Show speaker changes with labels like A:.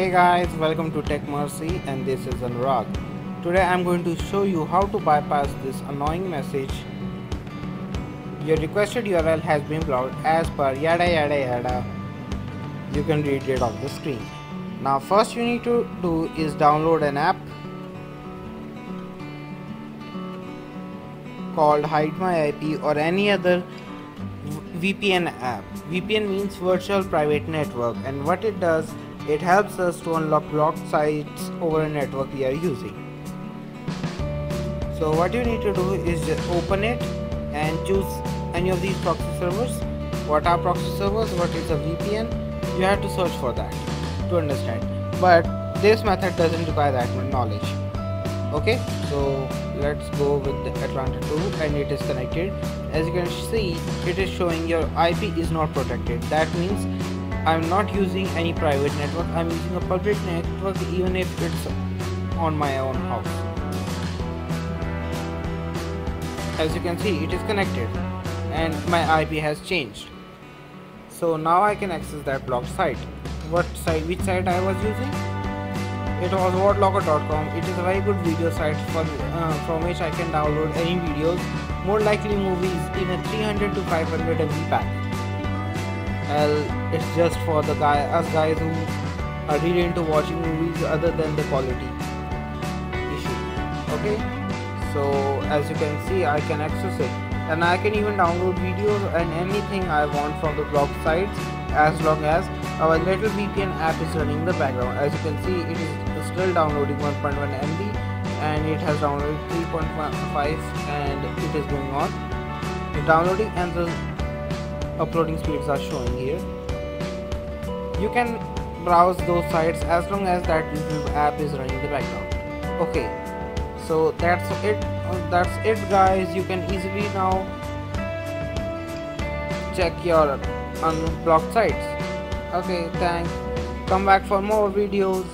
A: Hey guys, welcome to Tech Mercy and this is Anurag. Today I'm going to show you how to bypass this annoying message. Your requested URL has been blocked as per yada yada yada. You can read it off the screen. Now first you need to do is download an app called Hide My IP or any other VPN app. VPN means virtual private network and what it does it helps us to unlock blocked sites over a network we are using. So what you need to do is just open it and choose any of these proxy servers. What are proxy servers? What is a VPN? You have to search for that to understand. But this method doesn't require that much knowledge. Okay, so let's go with the Atlanta 2 and it is connected. As you can see, it is showing your IP is not protected. That means I'm not using any private network. I'm using a public network even if it's on my own house. As you can see it is connected and my IP has changed. So now I can access that blocked site. What site which site I was using? It was wordlocker.com it is a very good video site for, uh, from which I can download any videos. More likely movies in a 300 to 500 MB pack well it's just for the guy us guys who are really into watching movies other than the quality issue okay? So as you can see I can access it. And I can even download videos and anything I want from the blog sites as long as our little VPN app is running in the background. As you can see it is still downloading 1.1 MB and it has downloaded 3.5 and it is going on. The downloading and the uploading speeds are showing here. You can browse those sites as long as that YouTube app is running in the background. Okay so that's it. Uh, that's it guys. You can easily now check your unblocked sites. Okay thanks. Come back for more videos